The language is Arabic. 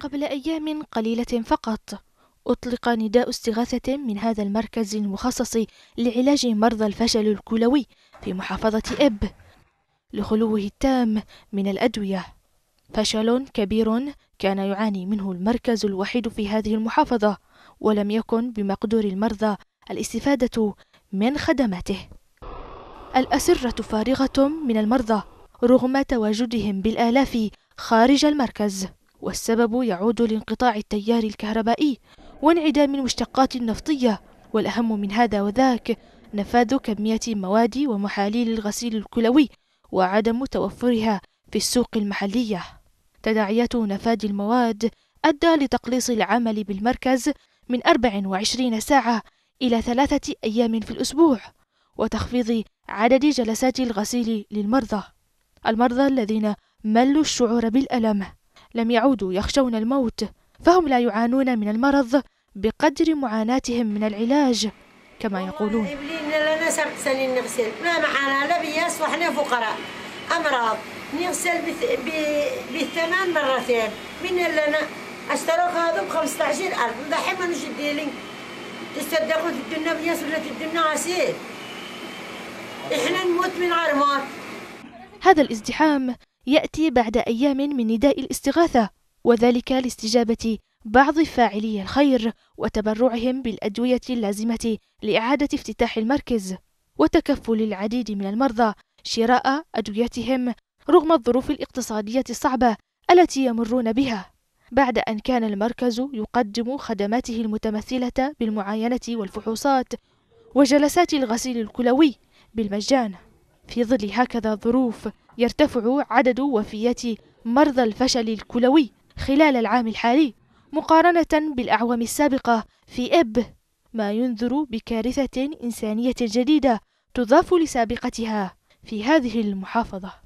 قبل أيام قليلة فقط. أطلق نداء استغاثة من هذا المركز المخصص لعلاج مرضى الفشل الكلوي في محافظة إب. لخلوه التام من الأدوية. فشل كبير كان يعاني منه المركز الوحيد في هذه المحافظة ولم يكن بمقدور المرضى الاستفادة من خدماته. الأسرة فارغة من المرضى رغم تواجدهم بالآلاف خارج المركز. والسبب يعود لانقطاع التيار الكهربائي وانعدام المشتقات النفطية. والأهم من هذا وذاك نفاذ كمية مواد ومحاليل الغسيل الكلوي وعدم توفرها في السوق المحلية. تداعيات نفاذ المواد أدى لتقليص العمل بالمركز من 24 ساعة إلى ثلاثة أيام في الأسبوع وتخفيض عدد جلسات الغسيل للمرضى. المرضى الذين ملوا الشعور بالألم. لم يعودوا يخشون الموت فهم لا يعانون من المرض بقدر معاناتهم من العلاج كما يقولون. لنا سنين نغسل ما معنا لا بياس وحنا فقراء. أمراض نغسل مرتين. من لنا؟ اشتروك هذا ب 15000 دحين ما نجي ديلين. تصدقوا تدنا بياس ولا تدنا إحنا نموت من هذا الازدحام يأتي بعد أيام من نداء الاستغاثة وذلك لاستجابة بعض فاعلي الخير وتبرعهم بالأدوية اللازمة لإعادة افتتاح المركز وتكفل العديد من المرضى شراء أدويتهم رغم الظروف الاقتصادية الصعبة التي يمرون بها. بعد أن كان المركز يقدم خدماته المتمثلة بالمعاينة والفحوصات وجلسات الغسيل الكلوي بالمجان. في ظل هكذا ظروف يرتفع عدد وفيات مرضى الفشل الكلوي خلال العام الحالي مقارنة بالأعوام السابقة في إب ما ينذر بكارثة إنسانية جديدة تضاف لسابقتها في هذه المحافظة.